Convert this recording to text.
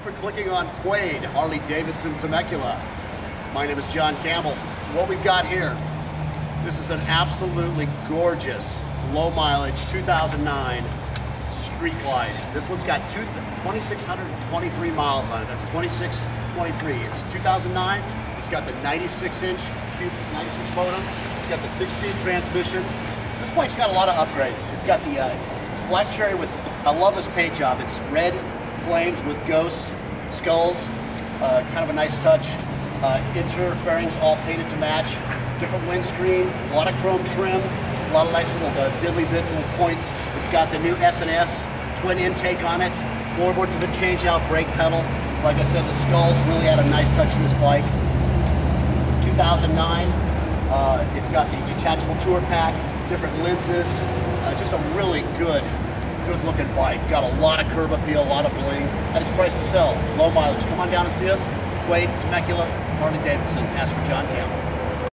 for clicking on Quaid, Harley Davidson Temecula. My name is John Campbell. What we've got here, this is an absolutely gorgeous, low mileage 2009 Street Glide. This one's got 2,623 miles on it. That's 2623. It's 2009. It's got the 96 inch cube 96 motor. It's got the six speed transmission. This bike's got a lot of upgrades. It's got the uh, it's black cherry with, I love this paint job. It's red flames with ghosts, skulls, uh, kind of a nice touch. Uh, inter fairings all painted to match. Different windscreen, a lot of chrome trim, a lot of nice little uh, diddly bits and points. It's got the new S&S twin intake on it, floorboards have been changed out, brake pedal. Like I said, the skulls really add a nice touch to this bike. 2009, uh, it's got the detachable tour pack, different lenses, uh, just a really good good looking bike. Got a lot of curb appeal, a lot of bling, and it's priced to sell. Low mileage. Come on down and see us. Quaid, Temecula, Harley Davidson. Ask for John Campbell.